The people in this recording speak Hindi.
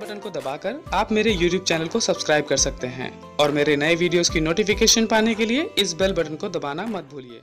बटन को दबाकर आप मेरे YouTube चैनल को सब्सक्राइब कर सकते हैं। और मेरे नए वीडियोस की नोटिफिकेशन पाने के लिए इस बेल बटन को दबाना मत भूलिए।